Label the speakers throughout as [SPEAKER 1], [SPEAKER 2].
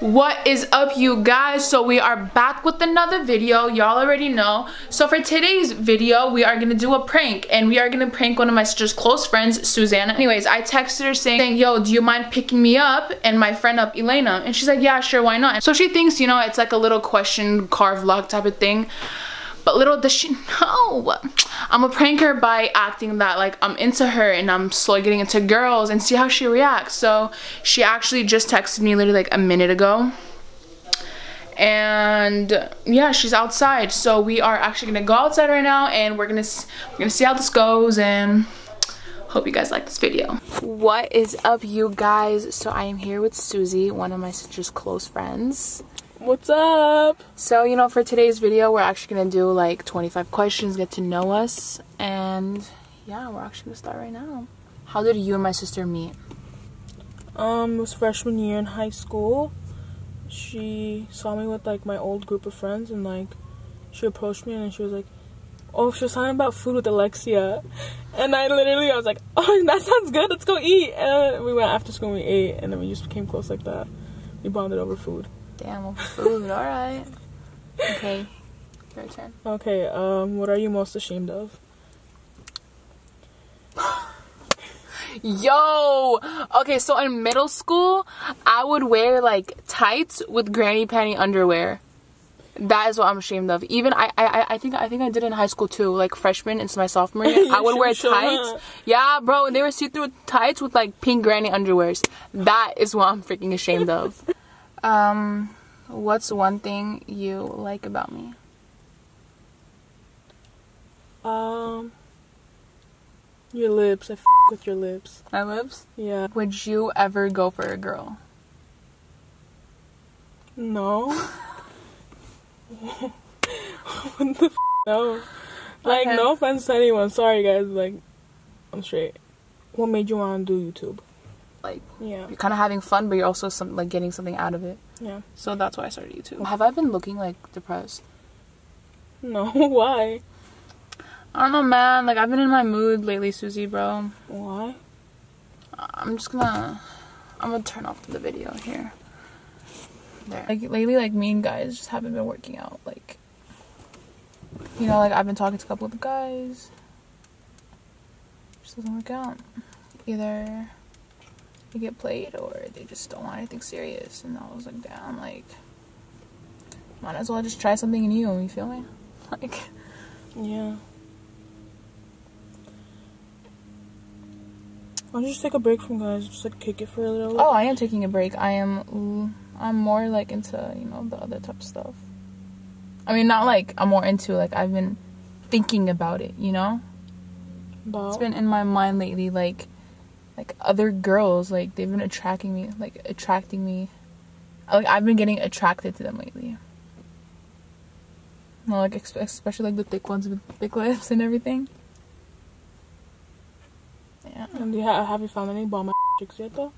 [SPEAKER 1] what is up you guys? So we are back with another video. Y'all already know. So for today's video we are gonna do a prank and we are gonna prank one of my sister's close friends Susanna. Anyways I texted her saying yo do you mind picking me up and my friend up Elena? And she's like yeah sure why not? So she thinks you know it's like a little question car vlog type of thing but little does she know, I'm a pranker by acting that like I'm into her and I'm slowly getting into girls and see how she reacts. So she actually just texted me literally like a minute ago. And yeah, she's outside. So we are actually gonna go outside right now and we're gonna we're gonna see how this goes and hope you guys like this video what is up you guys so i am here with susie one of my sister's close friends
[SPEAKER 2] What's up?
[SPEAKER 1] So, you know, for today's video, we're actually going to do like 25 questions, get to know us, and yeah, we're actually going to start right now. How did you and my sister meet?
[SPEAKER 2] Um, it was freshman year in high school. She saw me with like my old group of friends and like she approached me and she was like, oh, she was talking about food with Alexia. And I literally, I was like, oh, that sounds good, let's go eat. And we went after school and we ate and then we just became close like that. We bonded over food.
[SPEAKER 1] Damn, food. All right. Okay, your turn.
[SPEAKER 2] Okay. Um, what are you most ashamed of?
[SPEAKER 1] Yo! Okay, so in middle school, I would wear like tights with granny panty underwear. That is what I'm ashamed of. Even I, I, I think I think I did in high school too. Like freshman into my sophomore year, I would wear tights. Yeah, bro, and they were see-through tights with like pink granny underwears. That is what I'm freaking ashamed of. Um, what's one thing you like about me?
[SPEAKER 2] Um, your lips. I f with your lips.
[SPEAKER 1] My lips?
[SPEAKER 2] Yeah.
[SPEAKER 1] Would you ever go for a girl?
[SPEAKER 2] No. what the f no. Like, okay. no offense to anyone. Sorry, guys. Like, I'm straight. What made you want to do YouTube?
[SPEAKER 1] Like yeah. you're kind of having fun but you're also some like getting something out of it.
[SPEAKER 2] Yeah.
[SPEAKER 1] So that's why i started youtube. Have i been looking like depressed?
[SPEAKER 2] No why?
[SPEAKER 1] I don't know man. Like i've been in my mood lately susie bro.
[SPEAKER 2] Why?
[SPEAKER 1] I'm just gonna i'm gonna turn off the video here. There. Like lately like me and guys just haven't been working out like you know like i've been talking to a couple of the guys. Just doesn't work out either they get played or they just don't want anything serious. And I was like, damn, like, might as well just try something new. You feel me? Like,
[SPEAKER 2] yeah. Why don't you just take a break from guys? Just like kick it for a little.
[SPEAKER 1] Oh, I am taking a break. I am. I'm more like into you know the other type of stuff. I mean, not like I'm more into like I've been thinking about it. You know. About? It's been in my mind lately, like like other girls like they've been attracting me like attracting me. Like i've been getting attracted to them lately. Well, like especially like the thick ones with thick lips and everything.
[SPEAKER 2] Yeah. And do you have, have you found any bomb chicks yet though?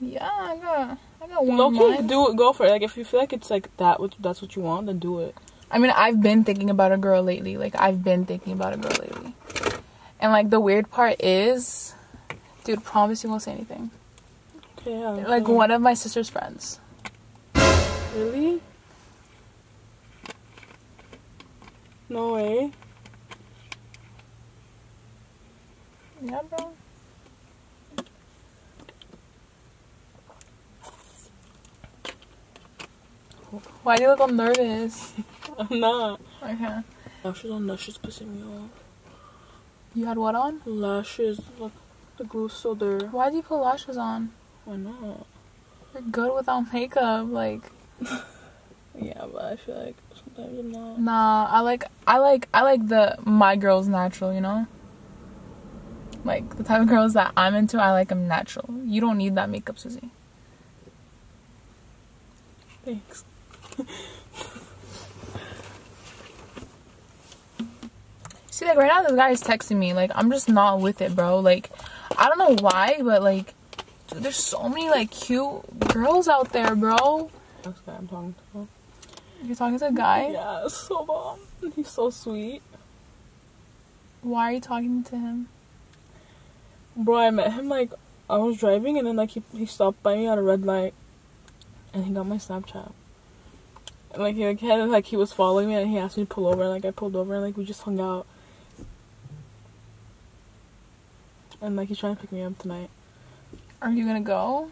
[SPEAKER 1] Yeah i got i got one
[SPEAKER 2] okay do it go for it. Like if you feel like it's like that what that's what you want then do it.
[SPEAKER 1] I mean i've been thinking about a girl lately. Like i've been thinking about a girl lately. And like the weird part is Dude, promise you won't say anything.
[SPEAKER 2] Okay, yeah,
[SPEAKER 1] Like one of my sister's friends.
[SPEAKER 2] Really? No way.
[SPEAKER 1] Yeah, bro. Why do you look all nervous?
[SPEAKER 2] I'm not.
[SPEAKER 1] Okay.
[SPEAKER 2] Lashes on lashes pissing me off.
[SPEAKER 1] You had what on?
[SPEAKER 2] Lashes. Look. The glue's still there.
[SPEAKER 1] Why do you put lashes on?
[SPEAKER 2] Why not?
[SPEAKER 1] You're good without makeup, like.
[SPEAKER 2] yeah, but I feel like sometimes I'm not.
[SPEAKER 1] Nah, I like I like I like the my girls natural, you know. Like the type of girls that I'm into, I like them natural. You don't need that makeup, Susie.
[SPEAKER 2] Thanks.
[SPEAKER 1] See, like right now, this guy is texting me. Like I'm just not with it, bro. Like I don't know why, but like, dude, there's so many like cute girls out there, bro.
[SPEAKER 2] I'm talking to.
[SPEAKER 1] You're talking to a guy?
[SPEAKER 2] Yeah, so bomb. He's so sweet.
[SPEAKER 1] Why are you talking to him?
[SPEAKER 2] Bro, I met him like I was driving and then like he he stopped by me at a red light, and he got my Snapchat. And, like he like had like he was following me and he asked me to pull over and like I pulled over and like we just hung out. And like he's trying to pick me up tonight.
[SPEAKER 1] Are you gonna go?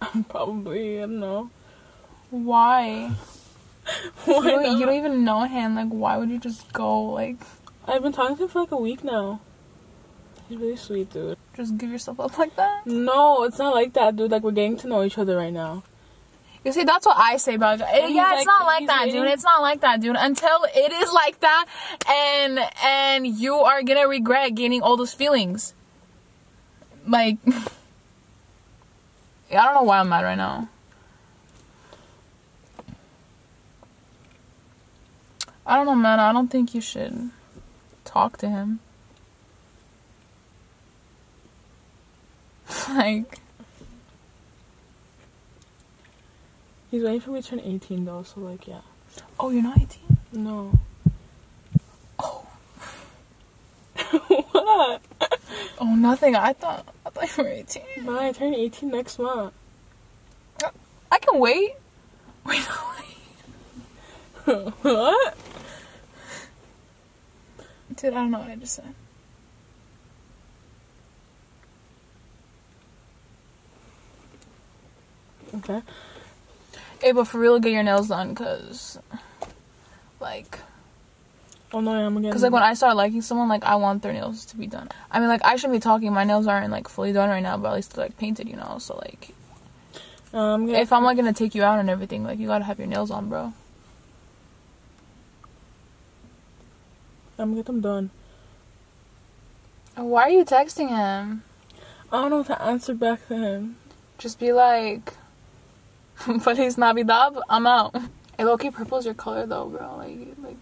[SPEAKER 2] Probably I don't know.
[SPEAKER 1] Why?
[SPEAKER 2] Why
[SPEAKER 1] you, don't, you don't even know him. Like, why would you just go? Like,
[SPEAKER 2] I've been talking to him for like a week now. He's really sweet, dude.
[SPEAKER 1] just give yourself up like that?
[SPEAKER 2] No, it's not like that, dude. Like we're getting to know each other right now.
[SPEAKER 1] You see, that's what I say about it.
[SPEAKER 2] And
[SPEAKER 1] Yeah, it's
[SPEAKER 2] like-
[SPEAKER 1] not like that, dude. It's not like that, dude. Until it is like that, and and you are gonna regret gaining all those feelings. Like, I don't know why I'm mad right now. I don't know, man. I don't think you should talk to him. like,
[SPEAKER 2] He's waiting for me to turn 18 though, so like yeah.
[SPEAKER 1] oh, you're not 18.
[SPEAKER 2] No.
[SPEAKER 1] Oh.
[SPEAKER 2] what?
[SPEAKER 1] Oh, nothing. I thought I thought you were 18.
[SPEAKER 2] But I turn 18 next month.
[SPEAKER 1] I can wait. Wait, no, wait.
[SPEAKER 2] what?
[SPEAKER 1] Dude, I don't know what I just said.
[SPEAKER 2] Okay.
[SPEAKER 1] But for real, get your nails done, cause, like,
[SPEAKER 2] Oh no, I'm again.
[SPEAKER 1] cause like when I start liking someone, like I want their nails to be done. I mean, like I shouldn't be talking. My nails aren't like fully done right now, but at least they're like painted, you know. So like,
[SPEAKER 2] um,
[SPEAKER 1] if I'm like gonna take you out and everything, like you gotta have your nails on, bro.
[SPEAKER 2] I'm gonna get them done.
[SPEAKER 1] Why are you texting him?
[SPEAKER 2] I don't know what to answer back to him.
[SPEAKER 1] Just be like, Feliz Navidad. I'm out. Hey, Loki, purple is your color though, bro. Like, like,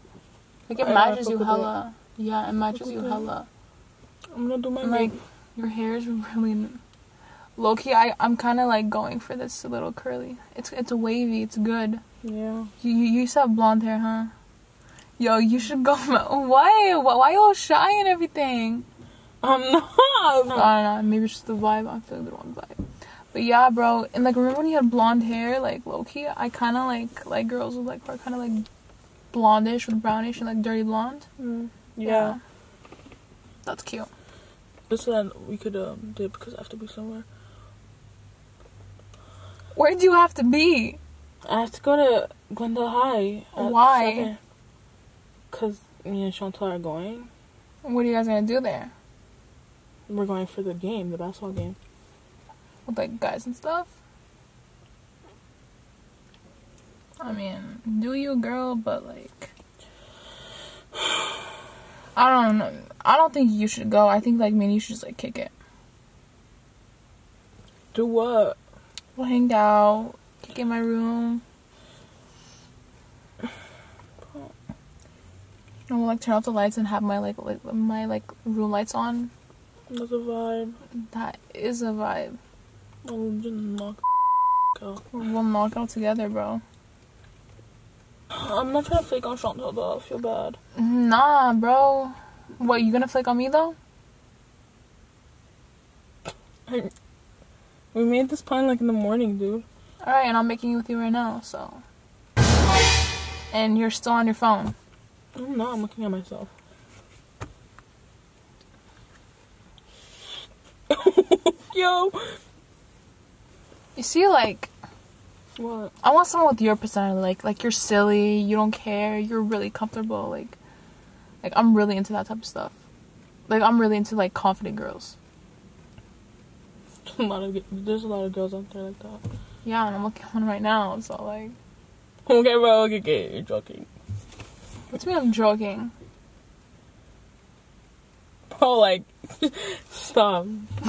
[SPEAKER 1] like it
[SPEAKER 2] I-
[SPEAKER 1] matches you
[SPEAKER 2] fuck with it.
[SPEAKER 1] hella. Yeah, it matches you hella.
[SPEAKER 2] I'm gonna do my
[SPEAKER 1] like your hair is really low key. I I'm kind of like going for this little curly. It's it's wavy. It's good.
[SPEAKER 2] Yeah.
[SPEAKER 1] You you, used to have blonde hair, huh? Yo, you should go. Why? Why, why you all shy and everything?
[SPEAKER 2] I'm not.
[SPEAKER 1] I don't know. Maybe it's just the vibe. I'm feeling the wrong vibe. But yeah, bro. And like, remember when you had blonde hair, like low key? I kind of like like girls with like are kind of like blondish with brownish and like dirty blonde.
[SPEAKER 2] Mm, yeah.
[SPEAKER 1] That's cute.
[SPEAKER 2] This that we could um dip because I have to be somewhere.
[SPEAKER 1] Where do you have to be?
[SPEAKER 2] I have to go to Glendale High.
[SPEAKER 1] Why?
[SPEAKER 2] seven. Cause me and Chantal are going.
[SPEAKER 1] What are you guys gonna do there?
[SPEAKER 2] We're going for the game, the basketball game.
[SPEAKER 1] With like guys and stuff. I mean, do you, girl? But like, I don't know. I don't think you should go. I think like me and you should just like kick it.
[SPEAKER 2] Do what?
[SPEAKER 1] We'll hang out, kick in my room. And we'll like turn off the lights and have my like, like my like room lights on.
[SPEAKER 2] That's a vibe.
[SPEAKER 1] That is a vibe.
[SPEAKER 2] Just knock out.
[SPEAKER 1] We'll knock out together, bro.
[SPEAKER 2] I'm not trying to fake on Chantal though. I feel bad.
[SPEAKER 1] Nah, bro. What, you gonna flick on me though?
[SPEAKER 2] We made this plan like in the morning, dude.
[SPEAKER 1] Alright, and I'm making it with you right now, so. And you're still on your phone.
[SPEAKER 2] I'm not. I'm looking at myself. Yo.
[SPEAKER 1] You see, like,
[SPEAKER 2] What?
[SPEAKER 1] I want someone with your personality. Like, like you're silly, you don't care, you're really comfortable. Like, like I'm really into that type of stuff. Like, I'm really into like confident girls.
[SPEAKER 2] A lot of there's a lot of girls out there like that.
[SPEAKER 1] Yeah, and I'm looking at one right now. So like,
[SPEAKER 2] Okay, bro. Okay, okay. You're joking.
[SPEAKER 1] what do you mean I'm joking?
[SPEAKER 2] Bro, like, stop.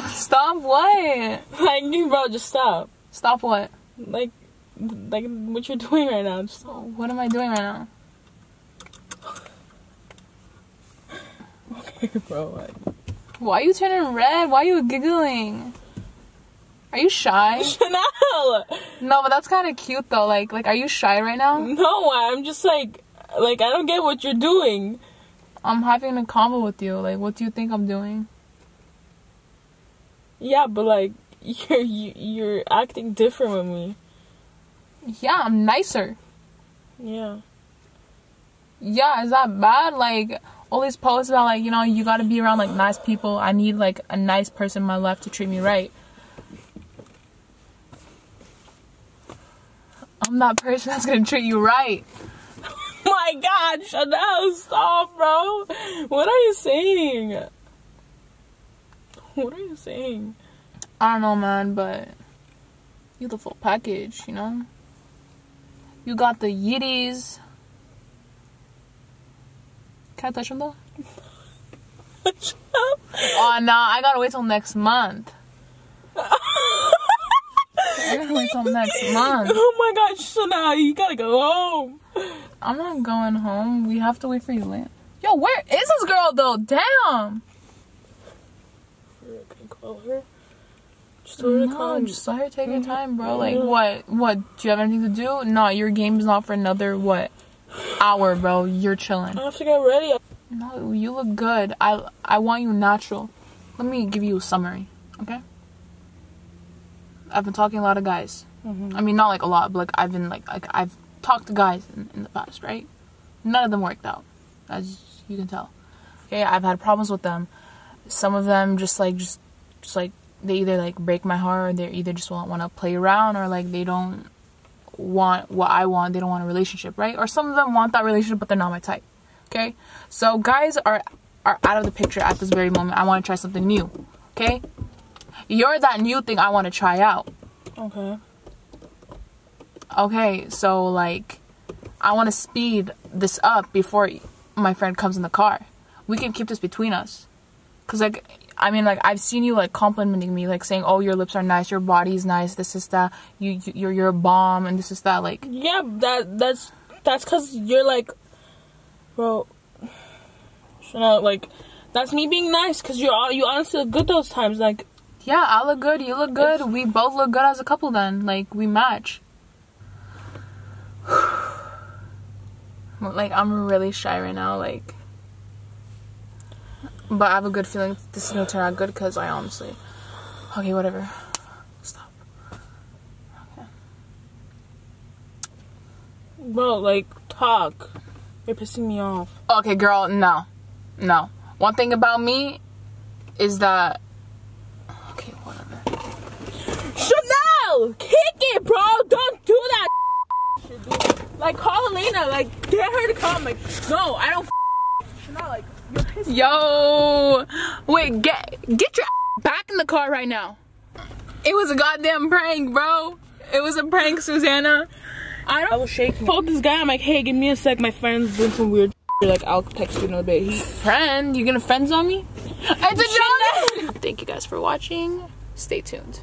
[SPEAKER 1] Stop what?
[SPEAKER 2] Like, you, bro, just stop.
[SPEAKER 1] Stop what?
[SPEAKER 2] Like, like what you're doing right now. Just.
[SPEAKER 1] What am I doing right now?
[SPEAKER 2] Okay, bro. Like,
[SPEAKER 1] Why are you turning red? Why are you giggling? Are you shy?
[SPEAKER 2] Shanelle.
[SPEAKER 1] No, but that's kind of cute though. Like, like, are you shy right now?
[SPEAKER 2] No, I'm just like, like I don't get what you're doing.
[SPEAKER 1] I'm having a convo with you. Like, what do you think I'm doing?
[SPEAKER 2] Yeah, but like you're you, you're acting different with me.
[SPEAKER 1] Yeah, I'm nicer.
[SPEAKER 2] Yeah.
[SPEAKER 1] Yeah, is that bad? Like all these posts about like, you know, you gotta be around like nice people. I need like a nice person in my life to treat me right. I'm that person that's gonna treat you right.
[SPEAKER 2] my God, Shanelle, stop, bro. What are you saying? What are you saying?
[SPEAKER 1] I don't know, man, but you the full package, you know. You got the yitties. Can I touch them though? oh no, I gotta wait till next month. I gotta wait till next month.
[SPEAKER 2] Oh my God, Shanelle, you gotta go home.
[SPEAKER 1] I'm not going home. We have to wait for you, Lance. Yo, where is this girl though? Damn.
[SPEAKER 2] Can call her? Just tell to
[SPEAKER 1] No, just let her take her
[SPEAKER 2] Mhm.
[SPEAKER 1] time, bro. Like, what? What? Do you have anything to do? No, your game's not for another what hour, bro. You're chilling.
[SPEAKER 2] I have to get ready.
[SPEAKER 1] No, you look good. I I want you natural. Let me give you a summary, okay? I've been talking to a lot of guys.
[SPEAKER 2] Mhm.
[SPEAKER 1] I mean, not like a lot, but like I've been like like I've talked to guys in, in the past, right? None of them worked out, as you can tell. Okay, I've had problems with them. Some of them just like just just like they either like break my heart, or they either just want want to play around, or like they don't want what I want. They don't want a relationship, right? Or some of them want that relationship, but they're not my type. Okay, so guys are are out of the picture at this very moment. I want to try something new. Okay, you're that new thing I want to try out.
[SPEAKER 2] Okay.
[SPEAKER 1] Okay, so like, I want to speed this up before my friend comes in the car. We can keep this between us. Cause like, I mean, like I've seen you like complimenting me, like saying, "Oh, your lips are nice, your body's nice, this is that, you you- you're you're a bomb, and this is that." Like,
[SPEAKER 2] Yeah, that that's that's cause you're like, bro. Shanelle, like, that's me being nice. Cause you're all- you honestly look good those times. Like,
[SPEAKER 1] yeah, I look good, you look good, we both look good as a couple. Then, like, we match. like, I'm really shy right now, like. But I have a good feeling this is gonna turn out good because I honestly. Okay, whatever. Stop.
[SPEAKER 2] bro, like talk. You're pissing me off.
[SPEAKER 1] Okay, girl, no. No. One thing about me is that. Okay, whatever.
[SPEAKER 2] Shanelle, kick it, bro. Don't do that. Like call Elena. Like get her to come. Like no, I don't. Like.
[SPEAKER 1] Yo! Wait, get get your back in the car right now. It was a goddamn prank, bro. It was a prank, Susanna. I
[SPEAKER 2] I
[SPEAKER 1] don't.
[SPEAKER 2] was shaking. Told this guy, I'm like, hey, give me a sec. My friend's doing some weird. shit. Like I'll text you in a bit. He,
[SPEAKER 1] Friend, you gonna friend zone me? It's a joke! Thank you guys for watching. Stay tuned.